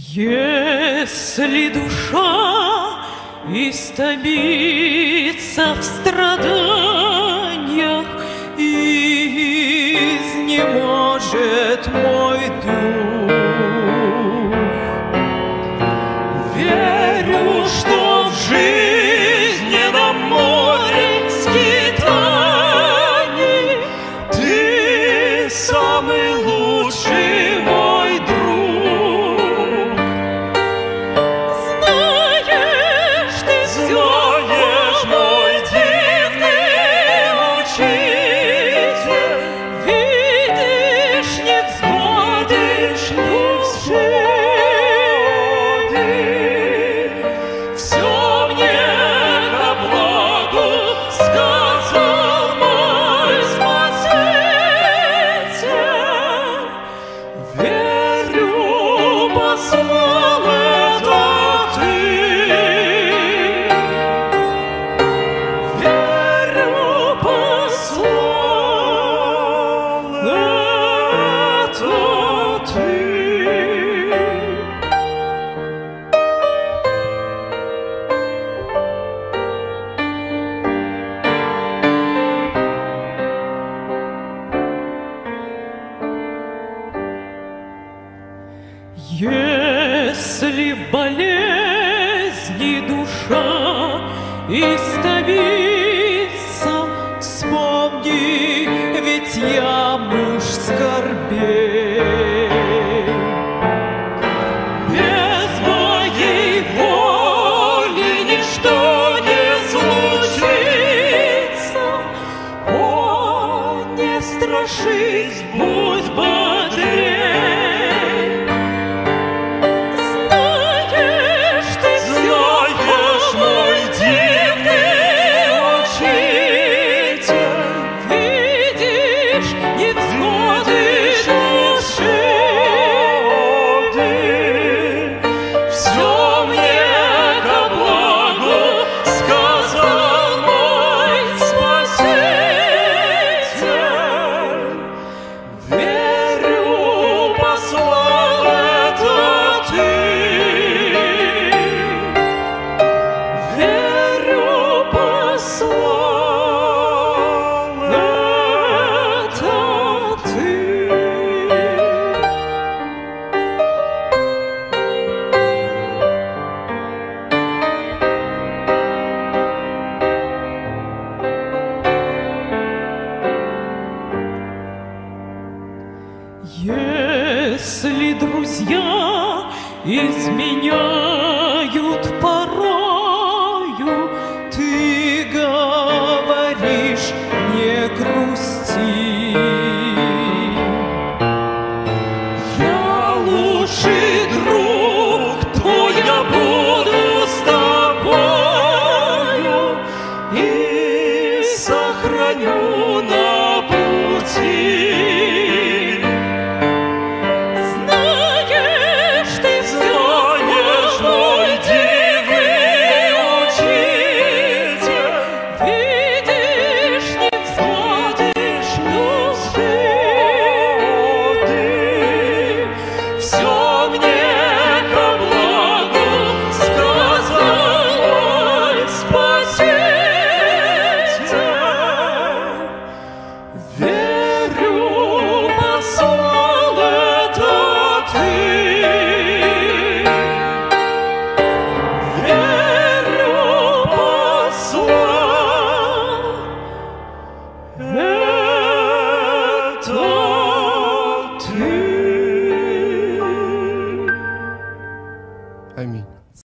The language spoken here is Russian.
Если душа истомится в страданиях и изнеможет мой Если в болезни душа истомится, вспомни, ведь я муж скорбей. Без моей воли ничто не случится. О, не страшись, будь Если друзья изменяют по canción.